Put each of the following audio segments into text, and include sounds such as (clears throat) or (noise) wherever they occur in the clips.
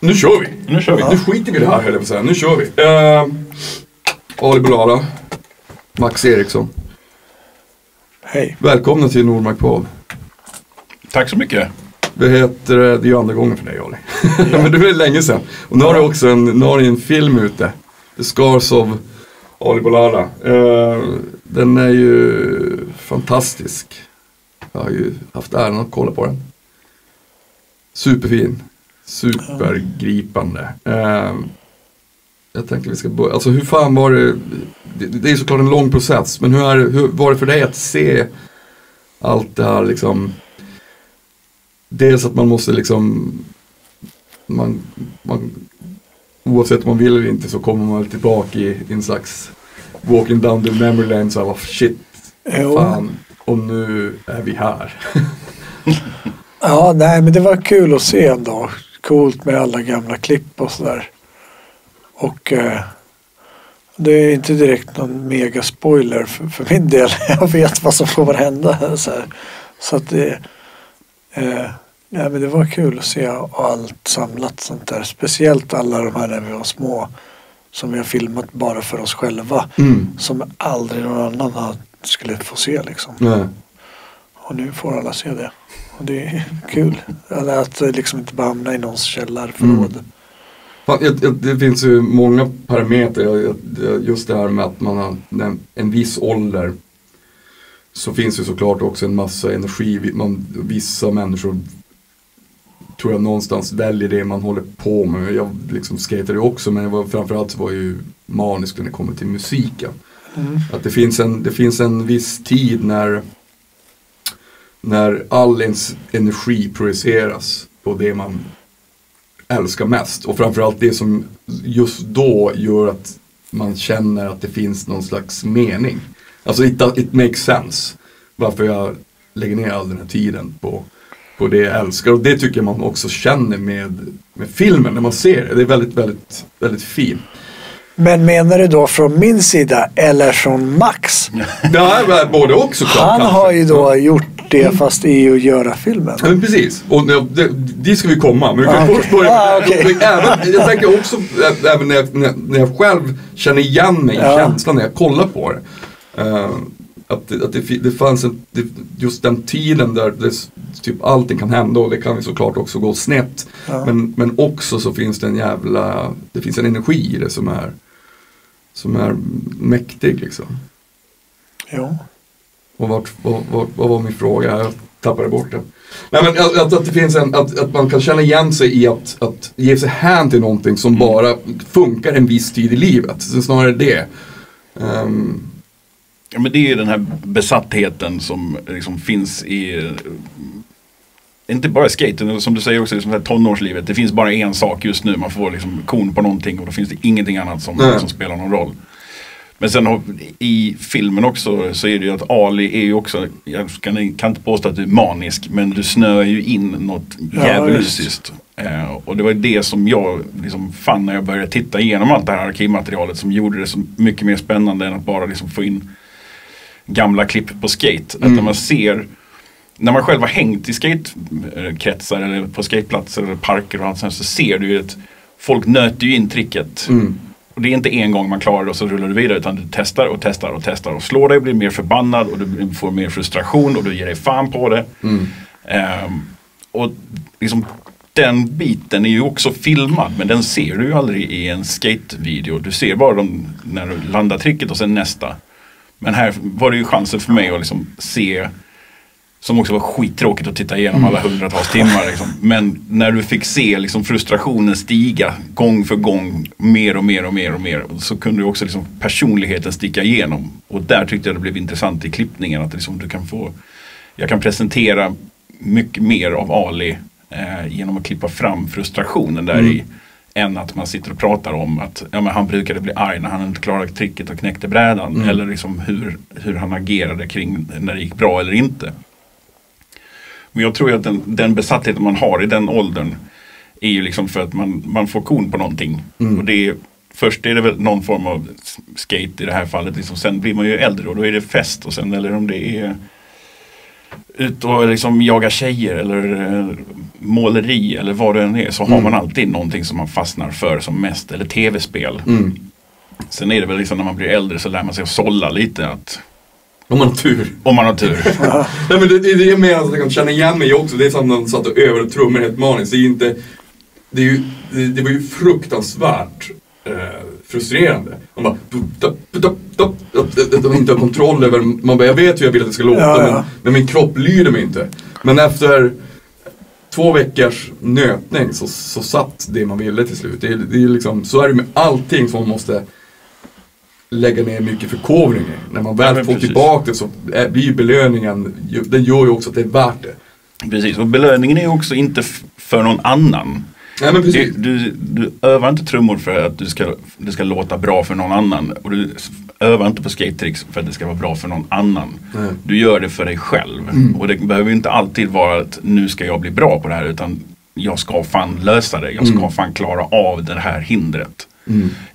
Nu kör vi! Nu kör vi. Nu skiter vi i det här höll jag på att säga. Nu kör vi. Uh, Ali Bolala. Max Eriksson. Hej. Välkomna till Nordmark Podd. Tack så mycket. Det heter, det är ju andra gången för dig Ali. (laughs) Men det var länge sedan. Och nu har du också en, nu har du en film ute. The Scars of Ali Bolala. Uh, den är ju fantastisk. Jag har ju haft äran att kolla på den. Superfin. Supergripande. Uh, jag tänkte vi ska börja, alltså hur fan var det, det, det är såklart en lång process, men hur, är, hur var det för dig att se allt det här liksom Dels att man måste liksom man, man, Oavsett om man vill eller inte så kommer man tillbaka i, i en slags Walking down the memory lane så här, shit, Jo. fan, och nu är vi här. (laughs) Ja, nej men det var kul att se ändå. Coolt med alla gamla klipp och sådär. Och eh, det är inte direkt någon mega spoiler för, för min del. (laughs) Jag vet vad som kommer hända. Så, här. så att det, eh, nej, men det var kul att se allt samlat sånt där. Speciellt alla de här när vi var små. Som vi har filmat bara för oss själva. Mm. Som aldrig någon annan skulle få se liksom. Nej. Och nu får alla se det. Det är kul. Eller att det liksom inte bara hamna i någons källarförråd. Jag- Det finns ju många parametrar, just det här med att man har en, viss ålder. Så finns ju såklart också en massa energi, man, vissa människor tror jag någonstans väljer det man håller på med. Jag liksom skatade också men jag var, framförallt så var jag ju manisk när det kommer till musiken. Mm. Att det finns en, det finns en viss tid när, när all ens energi projiceras på det man älskar mest. Och framförallt det som just då gör att man känner att det finns någon slags mening. Alltså it, it makes sense. Varför jag lägger ner all den här tiden på, på det jag älskar. Och det tycker jag man också känner med, med filmen när man ser det. Det är väldigt, väldigt, väldigt fint. Men menar du då från min sida eller från Max? Ja, både och såklart. Han har ju då gjort det fast i att göra filmen. Ja, men precis, och det, dit ska vi komma. Men vi kan Ah, först börja med Ah, okej. även, Jag tänker också, även när jag, när, jag själv känner igen mig i Ja. känslan när jag kollar på det. Eh, att det, att det, det fanns en, det, just den tiden där det, typ allting kan hända och det kan ju såklart också gå snett. Ja. Men, men också så finns det en jävla, det finns en energi i det som är, som är mäktig liksom. Jo. Och vart, vad, vad, vad var min fråga? Jag tappade bort den. Nej men att, att, att det finns en, att, att man kan känna igen sig i att, att ge sig hän till någonting som bara funkar en viss tid i livet. Så snarare det. Ehm, Ja, men det är ju den här besattheten som liksom finns i eh, inte bara skate, utan som du säger också, liksom tonårslivet. Det finns bara en sak just nu, man får liksom kon på någonting och då finns det ingenting annat som, som spelar någon roll. Men sen i filmen också så är det ju att Ali är ju också, jag kan, kan inte påstå att du är manisk, men du snöar ju in något Ja, djävulusiskt. Eh, och det var det som jag liksom fann när jag började titta igenom allt det här arkivmaterialet som gjorde det så mycket mer spännande än att bara liksom få in gamla klipp på skate. Att Mm. när man ser när man själv har hängt i skatekretsar eller på skateplatser eller parker och allt sånt så ser du ju att folk nöter ju in tricket. mm, Och det är inte en gång man klarar det och så rullar du vidare utan du testar och testar och testar och slår dig och blir mer förbannad och du får mer frustration och du ger dig fan på det. mm, Ehm, och liksom den biten är ju också filmad men den ser du ju aldrig i en skatevideo. Du ser bara dem när du landar tricket och sen nästa. Men här var det ju chansen för mig att liksom se som också var skittråkigt att titta igenom alla hundratals timmar. Liksom. Men när du fick se liksom, frustrationen stiga gång för gång, mer och mer och mer och mer. Så kunde du också liksom, personligheten sticka igenom. Och där tyckte jag det blev intressant i klippningen. Att liksom, du kan få, jag kan presentera mycket mer av Ali eh, genom att klippa fram frustrationen där i. Än att man sitter och pratar om att ja, men han brukade bli arg när han inte klarade tricket och knäckte brädan. Eller liksom hur, hur han agerade kring när det gick bra eller inte. Men jag tror att den, den besattheten man har i den åldern är ju liksom för att man, man får kon på någonting. Och det är, först är det väl någon form av skate i det här fallet. Liksom. Sen blir man ju äldre och då är det fest. Och sen eller om det är ut och liksom jaga tjejer eller eh, måleri eller vad det än är så har man alltid någonting som man fastnar för som mest. Eller tv-spel. Mm. Sen är det väl liksom när man blir äldre så lär man sig att sålla lite. Att, Om man har tur. om man har tur. (laughs) Nej men det, det är det jag menar, att jag kan känna igen mig också. Det är som när de satt och övade trummor helt maniskt. Det är ju inte... Det, är ju, det, det var ju fruktansvärt eh, frustrerande. Man bara... dup, dup, dup, dup, dup, Att de inte har kontroll över... Man bara, jag vet hur jag vill att det ska låta Ja, ja. Men, men min kropp lyder mig inte. Men efter två veckors nötning så, så satt det man ville till slut. Det, är- det är liksom, så är det med allting som man måste lägga ner mycket förkovring i. När man Ja, väl men får precis. tillbaka det så blir ju belöningen, den gör ju också att det är värt det. Precis, och belöningen är ju också inte för någon annan. Nej men Du, precis. du, du övar inte trummor för att du ska, det ska låta bra för någon annan. Och du övar inte på skate-tricks för att det ska vara bra för någon annan. Nej. Du gör det för dig själv. Och det behöver inte alltid vara att nu ska jag bli bra på det här. Utan jag ska fan lösa det. Jag ska fan klara av det här hindret.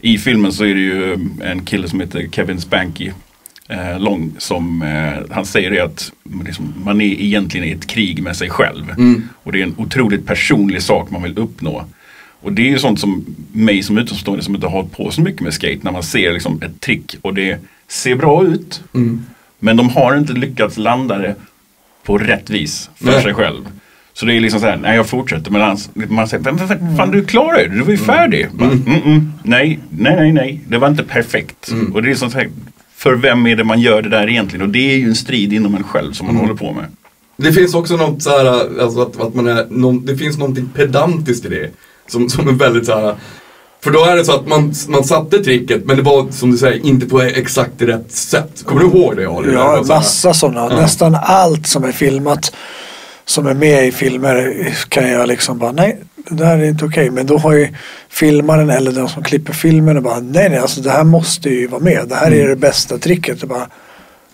I filmen så är det ju en kille som heter Kevin Spanky. Eh, lång, som, eh, han säger det att liksom, man är egentligen i ett krig med sig själv. Och det är en otroligt personlig sak man vill uppnå. Och det är ju sånt som mig som utomstående som inte har hållit på så mycket med skate. När man ser liksom ett trick och det ser bra ut. Men de har inte lyckats landa det på rätt vis för Nej. sig själv. Så det är liksom så här, nej jag fortsätter men han, man säger, "Men, men, fan du klarade det, du var ju färdig. Man, mm, mm, nej, nej, nej, nej, det var inte perfekt. Och det är sånt här, för vem är det man gör det där egentligen? Och det är ju en strid inom en själv som man håller på med. Det finns också något så här, alltså att, att man är, någon, det finns någonting pedantiskt i det. Som, som är väldigt så här. För då är det så att man, man satte tricket men det var som du säger inte på exakt rätt sätt. Kommer du ihåg det Ali? Ja, så massa sådana. Ja. Nästan allt som är filmat, som är med i filmer kan jag liksom bara, nej, det där är inte okej. Men då har ju filmaren eller den som klipper filmen och bara, nej, nej, alltså det här måste ju vara med. Det här Mm. är det bästa tricket. Och bara,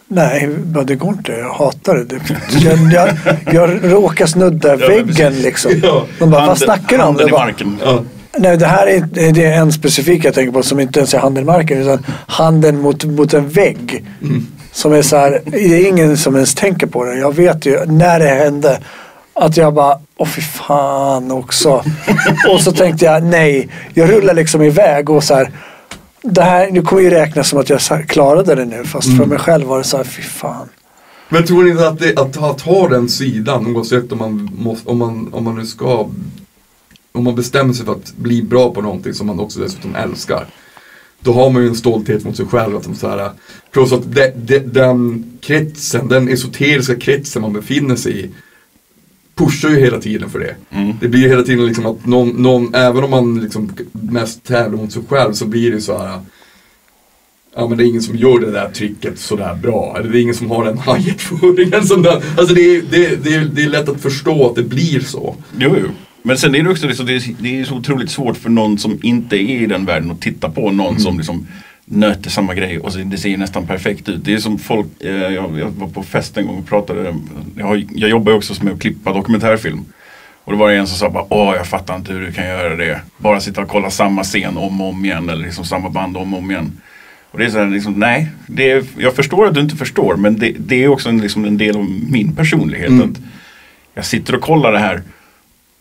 nej, det går inte. Jag hatar det. det (laughs) jag, jag, jag råkar snudda väggen liksom. De bara, vad snackar du om? handen i bara. Nej, det här är, det är en specifik jag tänker på som inte ens är handen i marken utan handen mot, mot en vägg. Som är så här, det är ingen som ens tänker på det. Jag vet ju när det hände att jag bara, åh fy fan också. (laughs) och så tänkte jag, nej, jag rullar liksom iväg och så här, det här, det kommer ju räknas som att jag klarade det nu fast för mig själv var det så här, fy fan. Men tror ni inte att, det, att, att ha den sidan oavsett om man, måste, om man, om man nu ska om man bestämmer sig för att bli bra på någonting som man också dessutom älskar. Då har man ju en stolthet mot sig själv. Att de så här, plus att de, de, den kretsen, den esoteriska kretsen man befinner sig i pushar ju hela tiden för det. Det blir ju hela tiden liksom att någon, någon även om man liksom mest tävlar mot sig själv så blir det så här Ja men det är ingen som gör det där tricket sådär bra. Eller det är ingen som har den (laughs) hajetföringen som den. Alltså det är, det, det, är, det är lätt att förstå att det blir så. Jo, jo. Men sen är det också liksom, det är, det är så otroligt svårt för någon som inte är i den världen att titta på någon som liksom nöter samma grej och så, det ser nästan perfekt ut. Det är som folk, eh, jag, jag var på fest en gång och pratade, jag, jag jobbar ju också med att klippa dokumentärfilm. Och då var det en som sa bara, åh jag fattar inte hur du kan göra det. Bara sitta och kolla samma scen om och om igen eller liksom samma band om och om igen. Och det är så här, liksom, nej, det är, jag förstår att du inte förstår men det, det är också en, liksom en del av min personlighet. Mm. Att jag sitter och kollar det här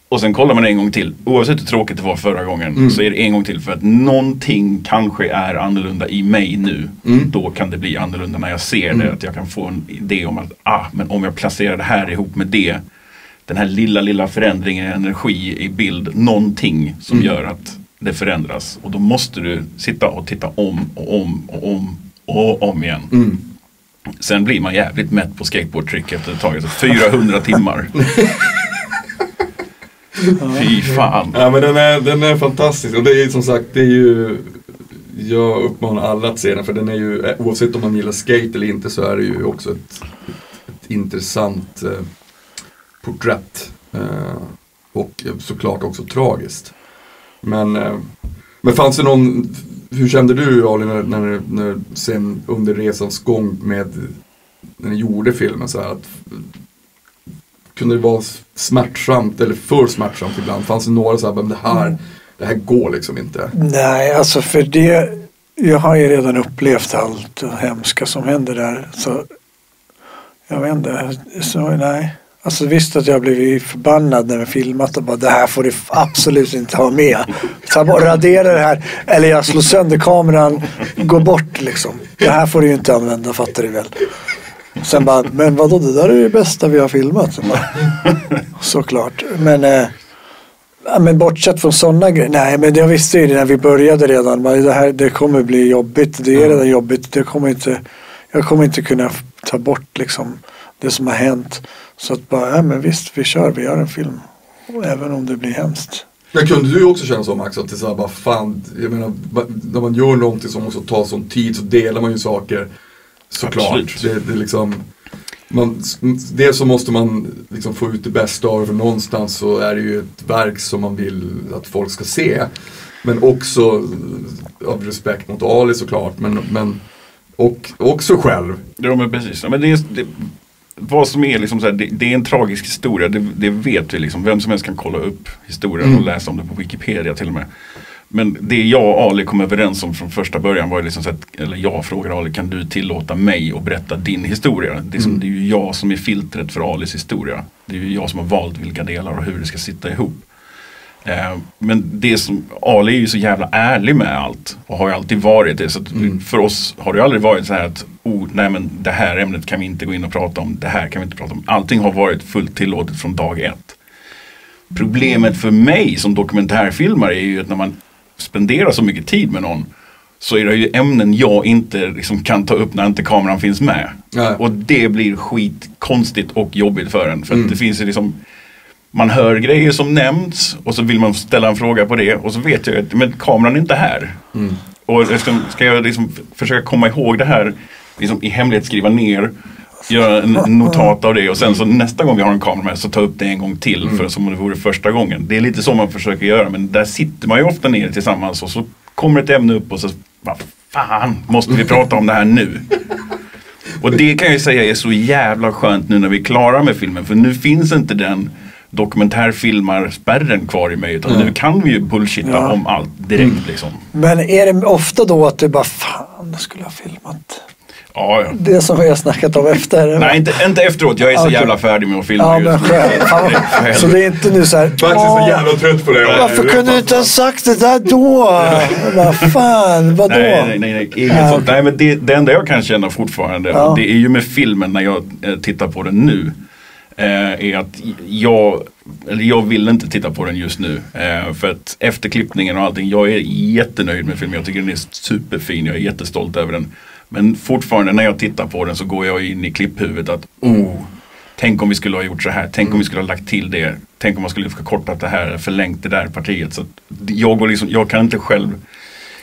och sen kollar man en gång till. Oavsett hur tråkigt det var förra gången Mm. så är det en gång till för att någonting kanske är annorlunda i mig nu. Mm. Då kan det bli annorlunda när jag ser det. Att jag kan få en idé om att ah, men om jag placerar det här ihop med det. Den här lilla, lilla förändringen i energi i bild. Någonting som Mm. gör att det förändras. Och då måste du sitta och titta om och om och om och om igen. Mm. Sen blir man jävligt mätt på skateboardtrick efter ett tag. Alltså 400 (laughs) timmar. Fy fan. Ja men den är, den är fantastisk och det är som sagt, det är ju Jag uppmanar alla att se den för den är ju, eh, oavsett om man gillar skate eller inte så är det ju också ett, ett intressant eh, porträtt. Eh, och såklart också tragiskt. Men, eh, men fanns det någon, hur kände du Ali när, när, när sen under resans gång med när ni gjorde filmen så här att kunde det vara smärtsamt eller för smärtsamt ibland? Fanns det några så här, men det här, det här går liksom inte. Nej, alltså för det, jag har ju redan upplevt allt hemska som händer där. Så Jag vet inte. Så, nej. Alltså visst att jag blivit förbannad när vi filmat och bara det här får du absolut inte ha med. Så jag bara radera det här. Eller jag slår sönder kameran. Gå bort liksom. Det här får du ju inte använda fattar du väl. Sen bara, men vadå det där är det bästa vi har filmat. Så bara, (laughs) Såklart. Men, eh, ja, men bortsett från sådana grejer. Nej men jag visste ju det när vi började redan. Bara, det, här, det kommer bli jobbigt. Det är redan jobbigt. Det kommer inte, jag kommer inte kunna ta bort liksom det som har hänt. Så att bara, ja men visst vi kör, vi gör en film. Och även om det blir hemskt. Men kunde du också känna så Max, att det är såhär bara fan, jag menar, när man gör någonting som måste ta sån tid så delar man ju saker. Såklart. Det, det liksom, man, dels så måste man liksom få ut det bästa av det, för någonstans så är det ju ett verk som man vill att folk ska se. Men också av respekt mot Ali såklart, men, men och också själv. Ja men precis. Men det är, det, vad som är liksom så här, det, det är en tragisk historia. Det, det vet vi liksom. Vem som helst kan kolla upp historien och läsa om det på Wikipedia till och med. Men det jag och Ali kom överens om från första början var ju liksom så att, eller jag frågade Ali, kan du tillåta mig att berätta din historia? Det är, som, det är ju jag som är filtret för Alis historia. Det är ju jag som har valt vilka delar och hur det ska sitta ihop. Eh, men det som, Ali är ju så jävla ärlig med allt och har ju alltid varit det. Så att för oss har det aldrig varit så här att oh, nej men det här ämnet kan vi inte gå in och prata om. Det här kan vi inte prata om. Allting har varit fullt tillåtet från dag ett. Problemet för mig som dokumentärfilmare är ju att när man spenderar så mycket tid med någon så är det ju ämnen jag inte liksom kan ta upp när inte kameran finns med. Nej. Och det blir skitkonstigt och jobbigt för en. För att det finns ju liksom man hör grejer som nämns och så vill man ställa en fråga på det och så vet jag att men kameran är inte här. Och liksom, ska jag liksom försöka komma ihåg det här liksom i hemlighet skriva ner, göra en notat av det och sen så nästa gång vi har en kamera med så ta upp det en gång till för som om det vore första gången. Det är lite så man försöker göra men där sitter man ju ofta ner tillsammans och så kommer ett ämne upp och så vad fan måste vi prata om det här nu? Och det kan jag ju säga är så jävla skönt nu när vi är klara med filmen. För nu finns inte den dokumentärfilmarspärren kvar i mig. Utan nu kan vi ju bullshitta Ja. om allt direkt liksom. Men är det ofta då att du bara fan, det skulle jag ha filmat. Ja, ja. Det som vi har snackat om efter. Nej, inte, inte efteråt. Jag är så Okej. jävla färdig med att filma Ja just nu. Så det är inte nu så här. Max är så "Åh, jävla trött på det. Varför kunde du inte ha sagt det där då? Vad fan, vadå? Nej, nej, nej, nej, inget Ja, sånt. okej. Nej, men det, det enda jag kan känna fortfarande, Ja. det är ju med filmen när jag eh, tittar på den nu, eh, är att jag, eller jag vill inte titta på den just nu. Eh, för att efter klippningen och allting, jag är jättenöjd med filmen. Jag tycker den är superfin, jag är jättestolt över den. Men fortfarande när jag tittar på den så går jag in i klipphuvudet att oh, Tänk om vi skulle ha gjort så här, tänk om vi skulle ha lagt till det. Tänk om man skulle ha förkortat det här, förlängt det där partiet. Så jag, går liksom, jag kan inte själv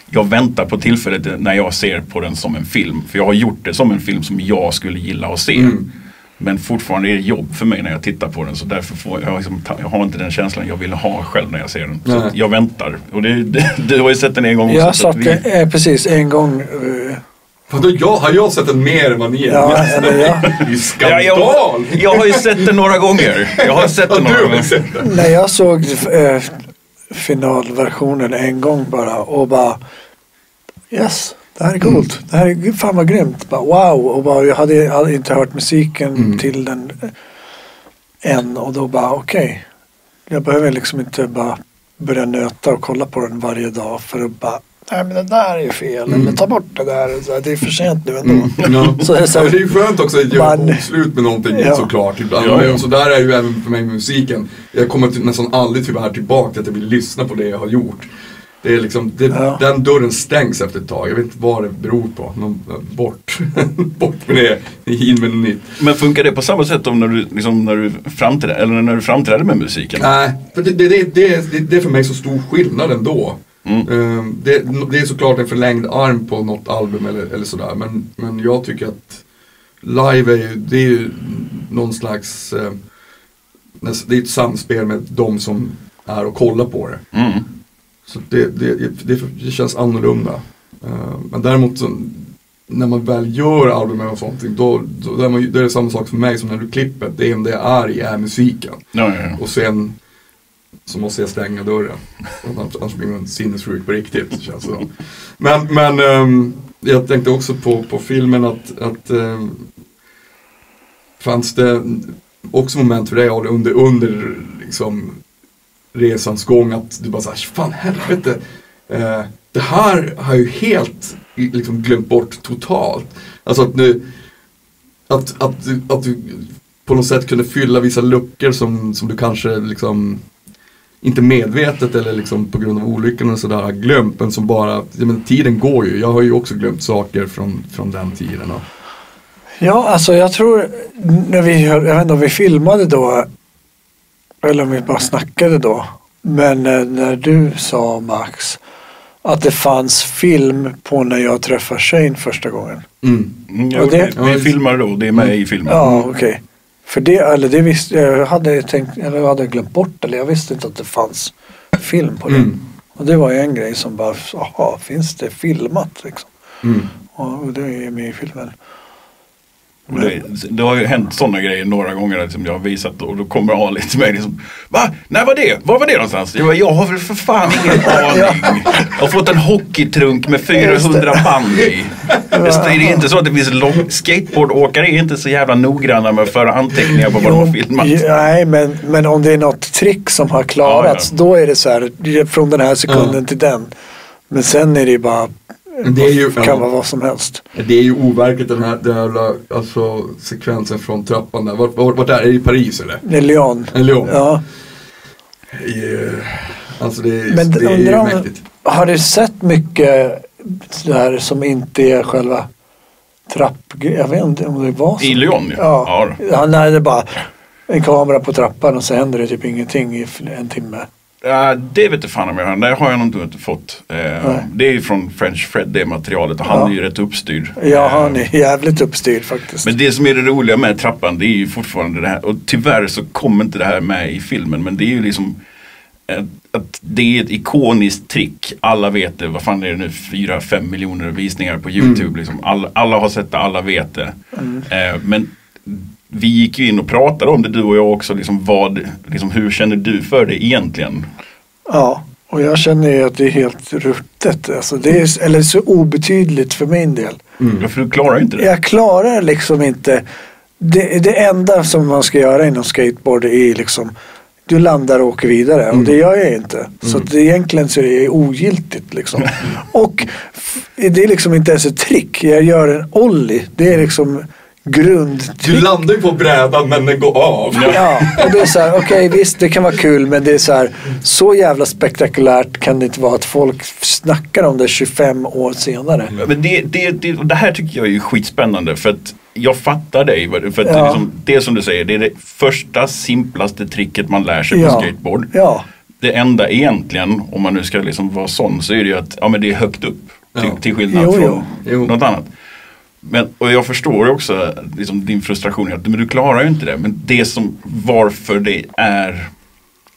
jag väntar på tillfället när jag ser på den som en film. För jag har gjort det som en film som jag skulle gilla att se. Men fortfarande är det jobb för mig när jag tittar på den. Så därför får jag, liksom, jag har inte den känslan jag vill ha själv när jag ser den. Så Nej. att jag väntar. Och det, det, (laughs) du har ju sett den en gång. Jag så satt vi- eh, precis en gång. Vadå, jag, har jag sett den mer än vad ni Ja, (laughs) eller jag, Det är ju Ja, skandal! jag, jag har ju sett den några gånger. Jag har sett (laughs) Ja, den några har gånger. sett den. när jag såg eh, finalversionen en gång bara och bara Yes, det här är coolt. Det här är fan vad grymt. Bara, wow, och bara, jag hade inte hört musiken till den eh, än och då bara okej. Jag behöver liksom inte bara börja nöta och kolla på den varje dag för att bara Nej men det där är ju fel. Eller ta bort det där. Så Det är för sent nu ändå. Ja. (laughs) Så det är så Ja, här, det är ju skönt också att göra Man- bokslut med någonting Ja. såklart. Ibland. Ja, ja. Så där är ju även för mig med musiken. Jag kommer till, nästan aldrig tyvärr tillbaka till att jag vill lyssna på det jag har gjort. Det är liksom, det, Ja. Den dörren stängs efter ett tag. Jag vet inte vad det beror på. Någon, bort. (laughs) bort med det. In med något nytt. Men funkar det på samma sätt om när du, liksom, när du, framträder, eller när du framträder med musiken? Nej, för det, det, det, det, det, det är för mig så stor skillnad ändå. Mm. Ehm, Det, det är såklart en förlängd arm på något album eller, eller sådär. Men, men jag tycker att live är ju, det är ju någon slags, eh, näs- det är ett samspel med de som är och kollar på det. Mm. Så det, det, det, känns annorlunda. Eh, Men däremot så, när man väl gör album och sånt, då, då, då, är då det samma sak för mig som när du klipper. Det enda jag är i är musiken. Ja, ja, ja. Och sen så måste jag stänga dörren. Annars blir man sinnessjuk på riktigt. Känns det som. Men, men um, jag tänkte också på, på filmen att, att um, fanns det också moment för dig under, under liksom, resans gång att du bara såhär, fan helvete. Eh, det här har jag ju helt liksom, glömt bort totalt. Alltså att nu, att, att, du, att du på något sätt kunde fylla vissa luckor som, som du kanske liksom inte medvetet eller liksom på grund av olyckan och sådär glömt men som bara, ja, men tiden går ju. Jag har ju också glömt saker från, från den tiden. Och. Ja, alltså jag tror när vi, jag vet inte om vi filmade då eller om vi bara snackade då. Men eh, när du sa Max att det fanns film på när jag träffade Shane första gången. Mm. Mm, ja, Och det- vi, vi filmar då, det är med i filmen. Ja, okej. För det, eller det visste jag hade tänkt, eller jag hade glömt bort eller jag visste inte att det fanns film på det. Mm. Och det var en grej som bara, jaha, finns det filmat liksom? Mm. Och det är med i filmen. Det, det har ju hänt sådana grejer några gånger som jag har visat och då kommer Ali till mig liksom Va? När var det? Var var det någonstans? Jag, bara, jag har väl för fan ingen (laughs) aning. Jag har fått en hockeytrunk med 400 band i. Det är inte så att det finns lång... Skateboardåkare är inte så jävla noggranna med att föra anteckningar på vad de har filmat. Nej, men, men om det är något trick som har klarats Ja, då är det så här från den här sekunden Ja. till den. Men sen är det ju bara, det är ju, kan vara vad som helst. Det är ju overkligt den här, den här jävla, alltså, sekvensen från trappan där. Vart, vart, vart är det? Är det i Paris eller? Det är Lyon. Lyon? Ja. Alltså det, är- Men det är ju undrar om, mäktigt. har du sett mycket det här som inte är själva trapp... Jag vet inte om det var så. I Lyon ja. Ja, ja. ja nej, det är bara en kamera på trappan och så händer det typ ingenting i en timme. Ja, det vet jag fan om jag har. Det har jag nog inte fått. Eh, Nej. det är ju från French Fred det materialet och han Ja. är ju rätt uppstyrd. Ja, Eh, han är jävligt uppstyrd faktiskt. Men det som är det roliga med trappan det är ju fortfarande det här och tyvärr så kommer inte det här med i filmen men det är ju liksom eh, att det är ett ikoniskt trick. Alla vet det. Vad fan är det nu? 4-5 miljoner visningar på YouTube. Liksom. Alla, alla har sett det, alla vet det. Eh, men vi gick ju in och pratade om det du och jag också. Liksom, vad, liksom, hur känner du för det egentligen? Ja, och jag känner ju att det är helt ruttet. Alltså det är, eller så obetydligt för min del. Ja, För du klarar inte det. Jag klarar liksom inte. Det, det enda som man ska göra inom skateboard är liksom du landar och åker vidare och det gör jag inte. Så att egentligen så är det ogiltigt liksom. (laughs) och f- det är liksom inte ens ett trick. Jag gör en ollie. Det är liksom Du grundtrick. landar ju på brädan men den går av. Ja, och det är så här, okej visst det kan vara kul men det är så här, så jävla spektakulärt kan det inte vara att folk snackar om det 25 år senare. Men det, det, det, det här tycker jag är skitspännande för att jag fattar dig. För att det, Ja. är liksom, det som du säger, det är det första simplaste tricket man lär sig på Ja. skateboard. Ja, Det enda egentligen, om man nu ska liksom vara sån, så är det ju att ja, men det är högt upp. Till, Ja. till skillnad Jo, från jo. Jo. något annat. Men, och jag förstår också liksom, din frustration, att men du klarar ju inte det. Men det som, varför det är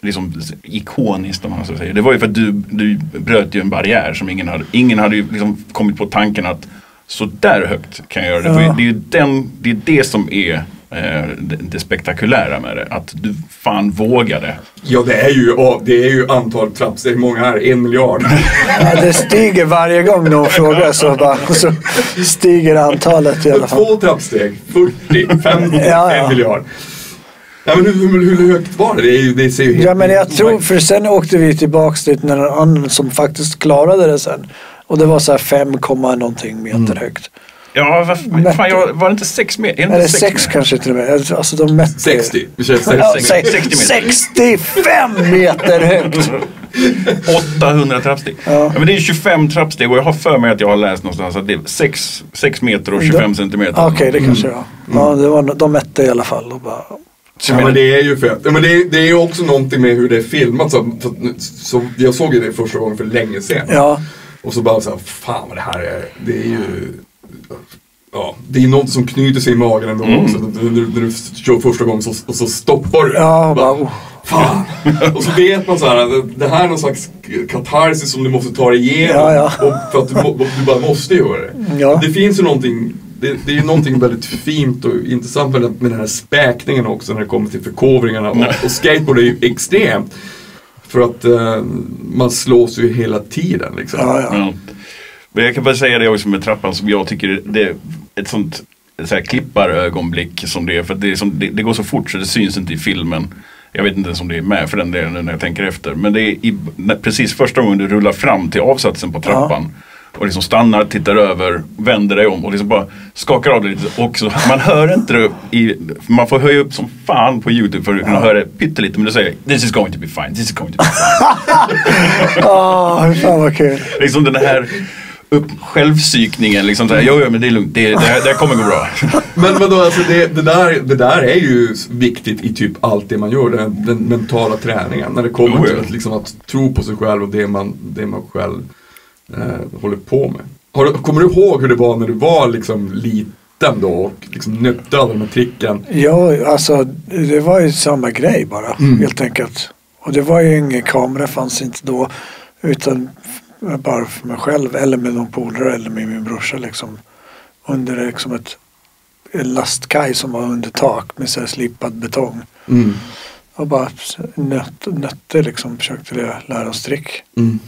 liksom, ikoniskt om man så säger. Det var ju för att du, du bröt ju en barriär som ingen hade, ingen hade ju liksom kommit på tanken att så där högt kan jag göra det. Ja. För Det är ju den, det, är det som är det, det spektakulära med det. Att du fan vågade. Ja det är ju, det är ju antal trappsteg. Hur många är det? En miljard. (laughs) ja, det stiger varje gång någon (laughs) frågar så, bara, så stiger antalet i alla fall. Två trappsteg, 40, 50, (laughs) Ja, ja. en miljard. Ja, men hur, hur, hur högt var det? Det, är ju, det ser ju helt Ja men jag tror, för sen åkte vi tillbaks dit när någon annan som faktiskt klarade det sen. Och det var så här 5, komma någonting meter Mm. högt. Ja, vad, fan, jag, var det inte sex meter? Är det Eller inte 6 meter? kanske till och med. Alltså de mätte 60. Vi kör 60. Ja, 60 säg- meter. 65 meter högt! 800 trappsteg. Ja. Ja. men det är 25 trappsteg och jag har för mig att jag har läst någonstans att det är 6, 6 meter och 25 centimeter. Okej, det kanske det var. Ja, det var. De mätte i alla fall. Och bara, Ja, men det är ju fett. Ja, men det, är, det är ju också någonting med hur det är filmat. Så, så, så, jag såg ju det första gången för länge sedan. ja, Och så bara så här, fan vad det här är. Det är ju... Ja, det är något som knyter sig i magen ändå Mm. också. När, du- när du kör första gången så, och så stoppar du. ja, bara, oh. Fan! Och så vet man så här att det här är någon slags katarsis som du måste ta dig igenom. Ja, ja. Och för att du, du bara måste göra det. Ja. Det finns ju någonting, det, det är ju någonting väldigt fint och intressant med den, med den här späkningen också när det kommer till förkovringarna. Och, och skateboard är ju extremt. För att eh, man slås ju hela tiden liksom. Ja, ja. Ja. Men jag kan bara säga det också med trappan som jag tycker det är ett sånt så här klipparögonblick som det är. För det, är som, det, det går så fort så det syns inte i filmen. Jag vet inte ens om det är med för den delen nu när jag tänker efter. Men det är i, när, precis första gången du rullar fram till avsatsen på trappan. Och liksom stannar, tittar över, vänder dig om och liksom bara skakar av dig lite. Och så, man hör inte det i, man får höja upp som fan på YouTube för att kunna höra det pyttelite. Men du säger this is going to be fine, this is going to be fine. (laughs) Ah, fan vad kul. liksom den här upp, självpsykningen. Liksom så här, jo, jo, men det är lugnt, det, det, det kommer gå bra. (laughs) Men vadå, alltså det, det, där, det där är ju viktigt i typ allt det man gör, den, den mentala träningen. När det kommer till att, liksom, att tro på sig själv och det man, det man själv eh, håller på med. Har du, kommer du ihåg hur det var när du var liksom liten då och liksom nötte alla de här tricken? Ja, alltså det var ju samma grej bara helt enkelt. Och det var ju ingen kamera fanns inte då. Utan bara för mig själv eller med någon polare eller med min brorsa liksom. Under liksom ett en lastkaj som var under tak med så här slipad betong. Mm. Och bara nöt, nötte liksom försökte lära oss trick. Mm.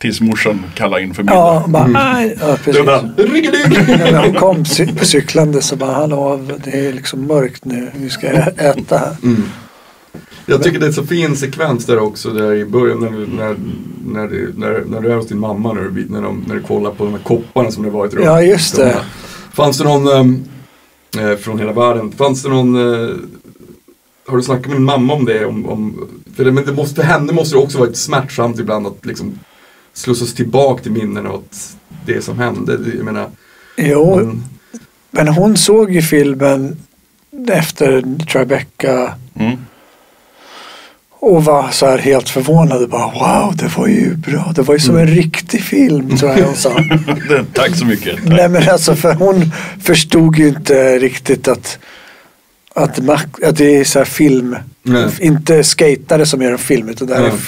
Tills morsan kallade in för middag. Ja, bara, aj, ja precis. Riggelygg! (laughs) När hon kom cy- cyklande så bara hallå det är liksom mörkt nu. Vi ska ä- äta här. Mm. Jag tycker det är så fin sekvens där också där i början när du, när, när, du- när, när du är hos din mamma när du, när, de, när du kollar på de här kopparna som det varit runt. Ja, just det. Fanns det någon eh, från hela världen, fanns det någon eh, har du snackat med din mamma om det? Om, om, för, det, men det måste, för henne måste det också varit smärtsamt ibland att liksom slussas tillbaka till minnen och det som hände. Jag menar, Jo, mm, Men hon såg ju filmen efter Tribeca Mm. Och var så här helt förvånad. och Bara, wow, det var ju bra. Det var ju som en riktig film, tror jag hon sa. (laughs) Tack så mycket. Nej men alltså för hon förstod ju inte riktigt att, att, att det är så här film. Nej. Inte skatare som gör en film utan det här är Nej.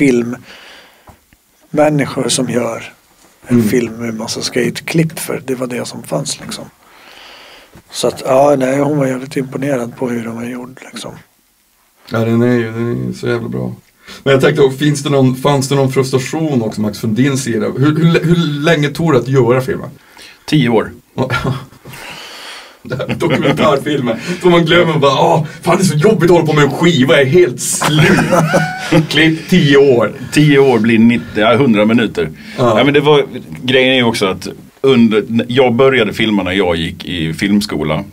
filmmänniskor som gör en Mm. film med massa skateklipp för det var det som fanns liksom. Så att ja, nej, hon var jävligt imponerad på hur de var gjord liksom. Ja den är ju den är så jävla bra. Men jag tänkte, finns det någon, fanns det någon frustration också Max från din sida? Hur, hur, hur länge tog det att göra filmen? Tio år. (laughs) Dokumentärfilmen. Då man glömmer och bara, ah, fan det är så jobbigt att hålla på med en skiva, jag är helt slut. (laughs) Klipp 10 år. Tio år blir 90, ja, 100 minuter. Ja. Ja. men det var, grejen är ju också att under, jag började filma när jag gick i filmskola.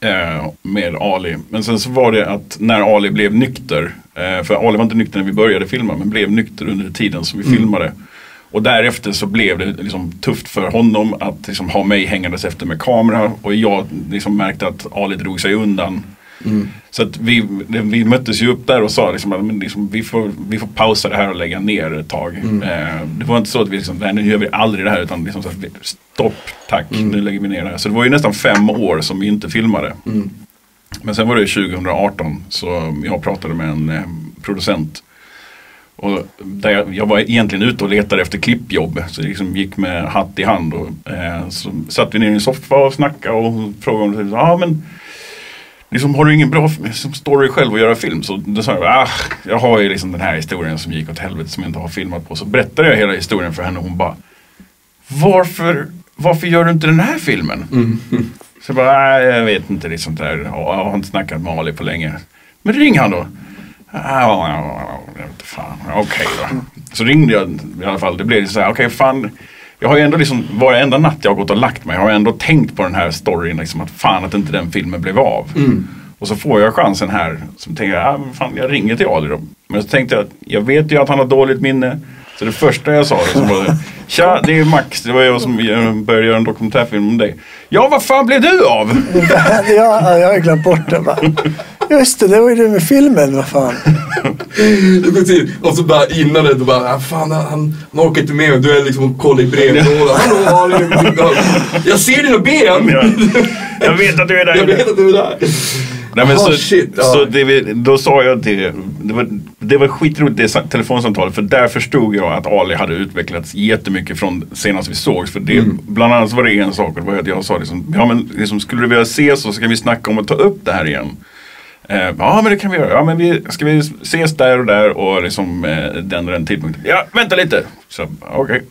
Eh, med Ali. Men sen så var det att när Ali blev nykter. Eh, för Ali var inte nykter när vi började filma men blev nykter under tiden som vi filmade. Och därefter så blev det liksom tufft för honom att liksom ha mig hängandes efter med kamera. Och jag liksom märkte att Ali drog sig undan. Så att vi, vi möttes ju upp där och sa liksom, att liksom, vi, får, vi får pausa det här och lägga ner ett tag. Eh, det var inte så att vi liksom, nej nu gör vi aldrig det här utan liksom så att stopp, tack, nu lägger vi ner det här. Så det var ju nästan fem år som vi inte filmade. Men sen var det 2018 så jag pratade med en eh, producent. Och där jag, jag var egentligen ute och letade efter klippjobb. Så jag liksom gick med hatt i hand. Och, eh, så satt vi ner i en soffa och snackade och frågade om ja men liksom, har du ingen bra liksom, story själv att göra film? Så då sa jag, ah, jag har ju liksom den här historien som gick åt helvete som jag inte har filmat på. Så berättade jag hela historien för henne och hon bara, varför, varför gör du inte den här filmen? Så jag bara, nej jag vet inte liksom där. Ja, Jag har inte snackat med Ali på länge. Men ring han då. Inte fan. Okej då. Så ringde jag i alla fall. Det blev så här, okej fan. Jag har ju ändå liksom, varenda natt jag har gått och lagt mig har jag ändå tänkt på den här storyn. Liksom, att fan att inte den filmen blev av. Och så får jag chansen här. Så tänker jag, ah, fan, jag ringer till Ali då. Men så tänkte jag jag vet ju att han har dåligt minne. Så det första jag sa liksom var Tja, det är Max. Det var jag som började göra en dokumentärfilm om dig. Ja, vad fan blev du av? (laughs) ja, jag har glömt bort det bara. Just det, det var ju det med filmen, vad fan. (laughs) Och så bara innan det, då bara, ah, fan han, han orkar inte med. Du är liksom och kollar i brevlådan. Hallå Ali, (laughs) jag ser dina ben! Jag vet att du är där. Jag vet att du är där. Nej, men Ah, så, shit, ja. så vi- då sa jag till, det var, det var skitroligt det sa- telefonsamtalet för där förstod jag att Ali hade utvecklats jättemycket från senast vi sågs. För det, Mm. Bland annat var det en sak och det var att jag sa liksom, ja men liksom, skulle du vilja ses så ska vi snacka om att ta upp det här igen. Eh, ja men det kan vi göra. Ja men vi, ska vi ses där och där och liksom eh, den och den tidpunkten. Ja vänta lite. Så okej.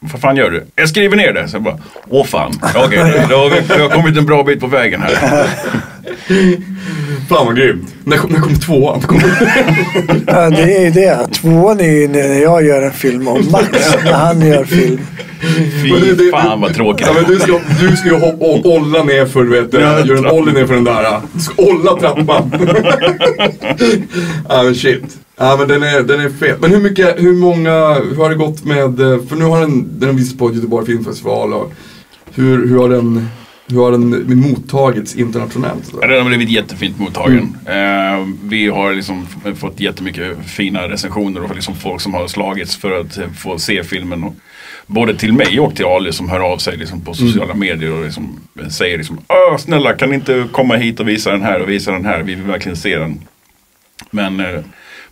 vad fan gör du? Jag skriver ner det. Så jag bara, åh fan. Okej, då har vi, vi har kommit en bra bit på vägen här. (laughs) Fan vad grymt. När kom, när kom tvåan? Kom... Ja, det är ju det. Tvåan är ju när jag gör en film om Max. När han gör film. Men det- Fy det- fan vad tråkigt. Ja, men du ska, du ska ju olla ner för, du vet, Ja, gör en ollie ner för den där. Du ska olla trappan. ja men shit. Ja men den är, den är fet. Men hur mycket, hur många, hur har det gått med, eh, för nu har den, den visats på Göteborg Filmfestival och hur, hur har den, hur har den mottagits internationellt? Ja, Den har blivit jättefint mottagen. Eh, vi har liksom fått jättemycket fina recensioner och liksom folk som har slagits för att eh, få se filmen. Och både till mig och till Ali som hör av sig liksom på sociala medier och liksom säger liksom Åh, snälla kan ni inte komma hit och visa den här och visa den här. Vi vill verkligen se den. Men eh,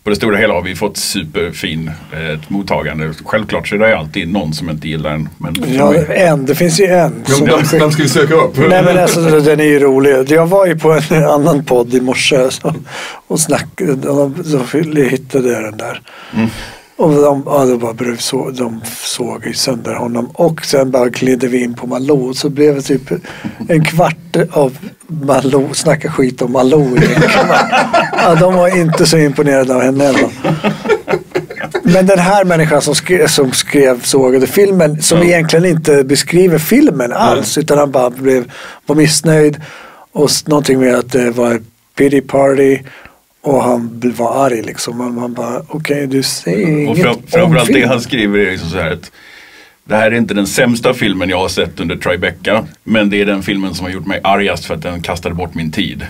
på det stora hela har vi fått superfin eh, mottagande. Självklart så är det alltid någon som inte gillar den. Men Ja, en. Det finns ju en. Vem, som vem, vem ska vi söka upp? Nej men alltså den är ju rolig. Jag var ju på en annan podd i morse och snackade. Och de, så hittade jag den där. Och de, ja, de, bara blev så, de såg ju sönder honom. Och sen bara gled vi in på Malou. Så blev det typ en kvart av Malou, snacka skit om Malou. i en kvart. Ja, de var inte så imponerade av henne heller. Men den här människan som skrev, som skrev sågade filmen som Ja. egentligen inte beskriver filmen alls utan han bara blev, var missnöjd och någonting med att det var pity party och han var arg liksom. Man, man bara okej du säger Och inget fram, om framförallt det han skriver är liksom så här att det här är inte den sämsta filmen jag har sett under Tribeca. Men det är den filmen som har gjort mig argast för att den kastade bort min tid.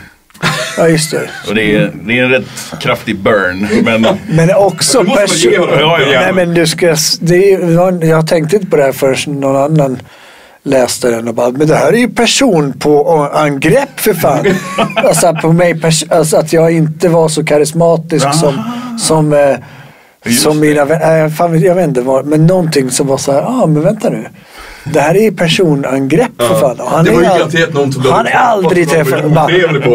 Ja just det. Och det är, det är en rätt kraftig burn. Men (laughs) Men också person-. Ja, ja. Nej men du ska, det är, jag tänkte inte på det här förrän någon annan läste den och bara, men det här är ju person på angrepp för fan. alltså på mig, alltså att jag inte var så karismatisk som, som, eh, som mina vänner, äh, fan, jag vet inte vad, men någonting som var så här, ja ah, men vänta nu. Det här är ju personangrepp för fan. Och han det var ju garanterat någon som han är aldrig träffat.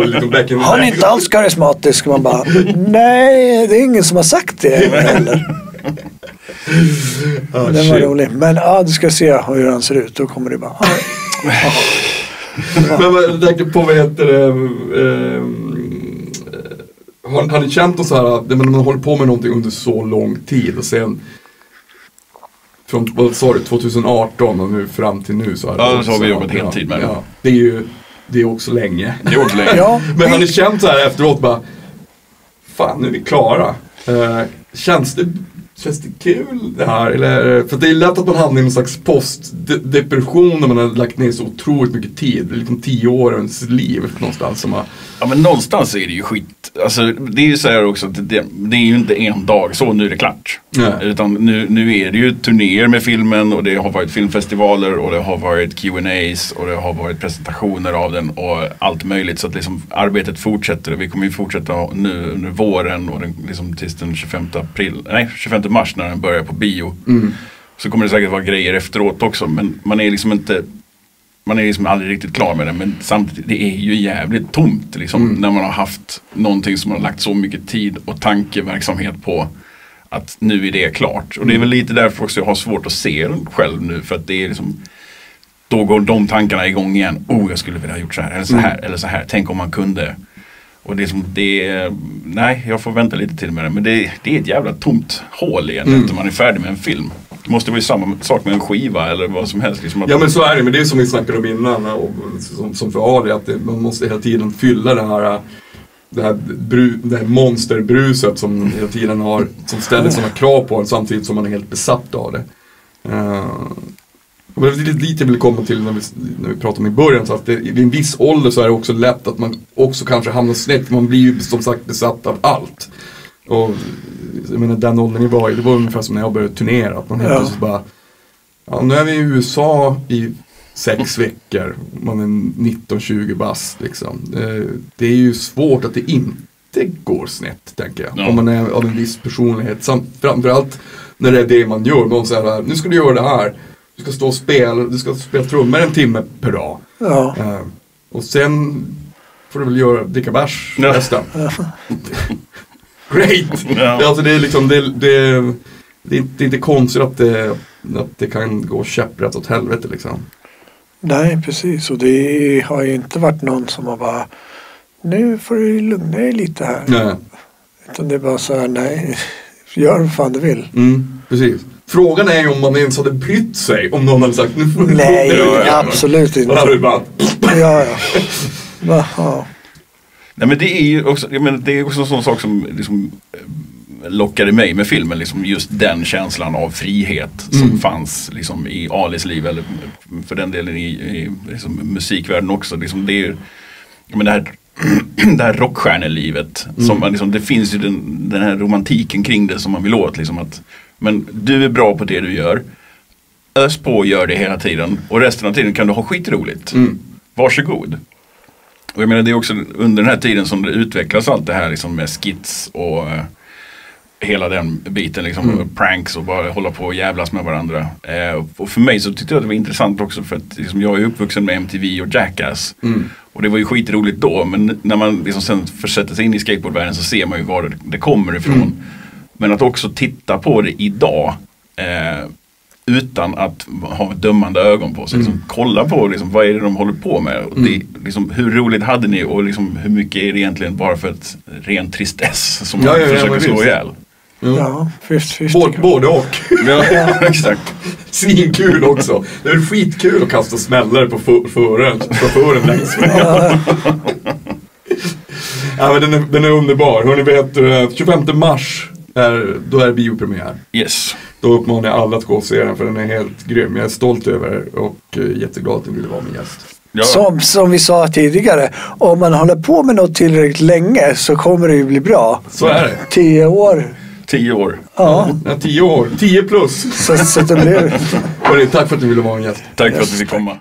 liksom the han är inte alls karismatisk. Man bara, nej det är ingen som har sagt det heller. Ah, Den var shit. rolig. Men ja, du ska se hur han ser ut. Då kommer det bara, ah, Men vad- jag tänker på vad heter det, ehm, har, har ni känt något så här, att man håller på med någonting under så lång tid och sen från, vad sa du, 2018 och nu fram till nu så har det Ja, så har vi här, jobbat heltid med det. ja, Det är ju, det är också länge. det gjorde länge. ja, Men har ni känt så här efteråt bara, fan nu är vi klara. Eh, känns, det, känns det kul det här? Eller, för det är lätt att man hamnar i någon slags postdepression när man har lagt ner så otroligt mycket tid. Det är liksom tio år av ens liv någonstans som har Ja men någonstans är det ju skit. Alltså det är ju så här också att det, det är ju inte en dag så nu är det klart. Nej. Utan nu, nu är det ju turnéer med filmen och det har varit filmfestivaler och det har varit Q&As och det har varit presentationer av den och allt möjligt. Så att liksom arbetet fortsätter och vi kommer ju fortsätta nu under våren och den, liksom tills den 25 april, nej 25 mars när den börjar på bio. Så kommer det säkert vara grejer efteråt också men man är liksom inte man är liksom aldrig riktigt klar med det men samtidigt det är ju jävligt tomt liksom, när man har haft någonting som man har lagt så mycket tid och tankeverksamhet på att nu är det klart. Och det är väl lite därför också jag har svårt att se den själv nu för att det är liksom då går de tankarna igång igen. Oh, jag skulle vilja ha gjort så här eller så här eller så här. Tänk om man kunde. Och det är som det är, nej jag får vänta lite till med det. Men det, det är ett jävla tomt hål igen efter man är färdig med en film. Det måste vara samma sak med en skiva eller vad som helst. Liksom Ja men så är det, men det är som vi snackade om innan och som, som för Ali, att det, man måste hela tiden fylla det här det här, bru, det här monsterbruset som hela tiden har, som ställer sådana krav på en samtidigt som man är helt besatt av det. Uh, det är lite jag vill komma till när vi, när vi pratade om i början, så att det, vid en viss ålder så är det också lätt att man också kanske hamnar snett, man blir ju som sagt besatt av allt. Och jag menar den åldern ni var i, det var ungefär som när jag började turnera, att man helt Ja. plötsligt bara Ja, nu är vi i USA i sex veckor. Man är 19-20 bast liksom. Eh, Det är ju svårt att det inte går snett, tänker jag. Ja. Om man är av en viss personlighet. Samt, framförallt när det är det man gör. Man säger nu ska du göra det här. Du ska stå och spela, du ska spela trummor en timme per dag. ja. Eh, Och sen får du väl göra, dricka bärs (laughs) Ja. resten. (laughs) Great! Ja. Alltså det är liksom, det, det, det, är, det är inte konstigt att det, att det kan gå käpprätt åt helvete liksom. Nej, precis. Och det har ju inte varit någon som har bara nu får du lugna dig lite här. Nej. Utan det är bara så här, nej, gör vad fan du vill. Mm, precis. Frågan är ju om man ens hade brytt sig om någon hade sagt nu får du Nej, dig. absolut Då hade inte. du bara, Ja, ja. Ja. Nej men det är ju också, jag menar, det är också en sån sak som liksom, eh, lockade mig med filmen. Liksom just den känslan av frihet som Mm. fanns liksom, i Alis liv. Eller för den delen i, i liksom, musikvärlden också. Liksom, det, är, menar, det här, (clears throat) det här rockstjärnelivet. Som man, liksom, det finns ju den, den här romantiken kring det som man vill åt. Liksom, att, men du är bra på det du gör. Ös på och gör det hela tiden. Och resten av tiden kan du ha skitroligt. Mm. Varsågod. Och jag menar det är också under den här tiden som det utvecklas allt det här liksom med skits och eh, hela den biten liksom. Mm. Pranks och bara hålla på och jävlas med varandra. Eh, och för mig så tyckte jag att det var intressant också för att liksom, jag är uppvuxen med MTV och Jackass. Mm. Och det var ju skitroligt då men när man liksom sen försätter sig in i skateboardvärlden så ser man ju var det, det kommer ifrån. Mm. Men att också titta på det idag eh, utan att ha dömande ögon på sig. Mm. Liksom, kolla på liksom, vad är det de håller på med. Och det, liksom, hur roligt hade ni och liksom, hur mycket är det egentligen bara för ett ren tristess som Ja, man ja, ja, försöker men slå visst. ihjäl. Ja. ja fyrst, fyrst, Både, både och. (laughs) Ja, exakt. Svinkul också. Det är skitkul att kasta smällare på för- föraren, chauffören längs med. Ja, Ja, men den, är, den är underbar. Hörni, vet, du, 25 mars, är, då är det biopremiär. Yes. Då uppmanar jag alla att gå och se den för den är helt grym. Jag är stolt över och eh, jätteglad att du ville vara min gäst. Ja. Som, som vi sa tidigare, om man håller på med något tillräckligt länge så kommer det ju bli bra. Så är det. Tio år. Tio år. Ja, Ja, tio år, tio plus. så, så det blir... Tack för att du ville vara min gäst. Tack för att du fick komma.